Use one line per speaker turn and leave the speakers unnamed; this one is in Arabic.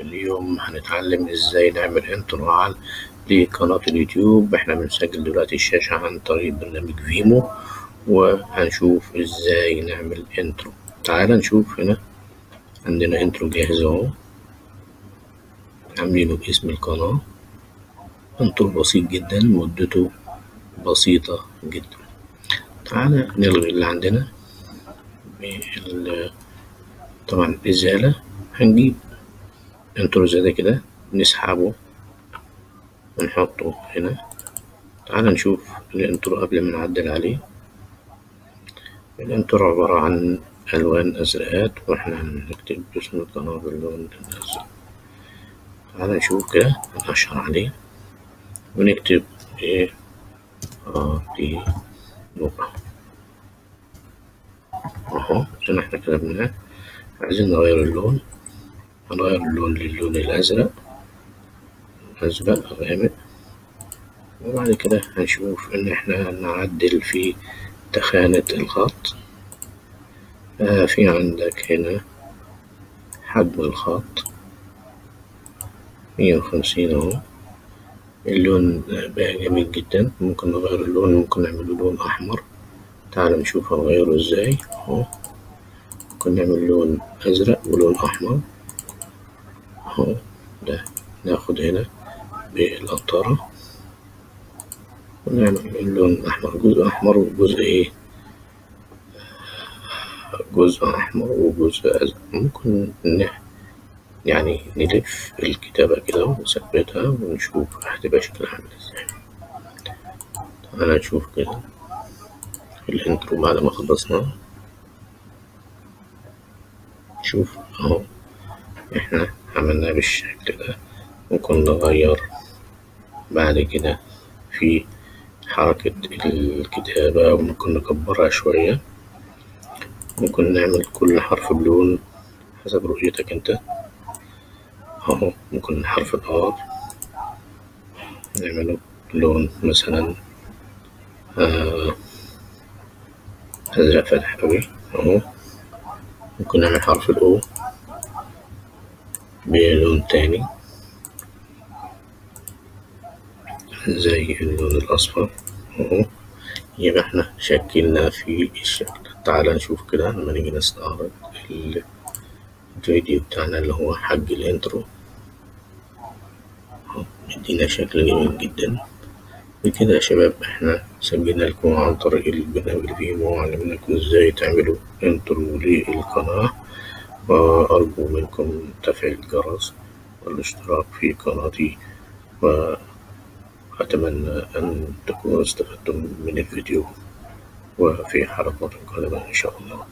اليوم هنتعلم إزاي نعمل intro على لقناة اليوتيوب. إحنا بنسجل دلوقتي الشاشة عن طريق برنامج فيمو وهنشوف إزاي نعمل intro تعال نشوف هنا. عندنا intro جاهز أهو. عاملينه باسم القناة. intro بسيط جدا مدته بسيطة جدا. تعالى نلغي اللي عندنا. طبعا الإزالة هنجيب intro زي ده كده نسحبه ونحطه هنا. تعال نشوف ال intro قبل ما نعدل عليه. ال intro عبارة عن ألوان أزرقات وإحنا هنكتب اسم القناة باللون الأزرق. تعال نشوف كده هنأشر عليه. ونكتب إيه آه دي نقطة. أهو زي ما إحنا كتبناه. عايزين نغير اللون. هنغير اللون للون الأزرق. أزرق غامق. وبعد كده هنشوف إن إحنا نعدل في تخانة الخط. آه في عندك هنا حجم الخط. مية وخمسين أهو. اللون بقى جميل جدا. ممكن نغير اللون ممكن نعمله لون أحمر. تعال نشوف هنغيره إزاي. أهو. ممكن نعمل لون أزرق ولون أحمر. اهو ده ناخد هنا بالقطارة ونعمل اللون أحمر جزء أحمر وجزء إيه؟ جزء أحمر وجزء أزرق. ممكن يعني نلف الكتابة كده ونثبتها ونشوف هتبقى شكلها عامل إزاي. تعالى نشوف كده. الإنترو بعد ما خلصنا. شوف أهو. إحنا عملناه بالشكل ده ممكن نغير بعد كده في حركة الكتابة وممكن نكبرها شوية. ممكن نعمل كل حرف بلون حسب رؤيتك أنت. أهو ممكن حرف الآر. نعمله لون مثلا آه أزرق فاتح أوي أهو ممكن نعمل حرف الأو. بلون تاني زي اللون الأصفر. أهو يبقى إحنا شكلنا في الشكل. تعال نشوف كده لما نيجي نستعرض الفيديو بتاعنا اللي هو حق ال intro. مدينا شكل جميل جدا. بكده يا شباب إحنا سجلنا لكم عن طريق البرنامج الفيمو وعلمناكم إزاي تعملوا intro للقناة. وأرجو منكم تفعيل الجرس والاشتراك في قناتي وأتمنى أن تكونوا استفدتم من الفيديو. وفي حلقات قادمة إن شاء الله.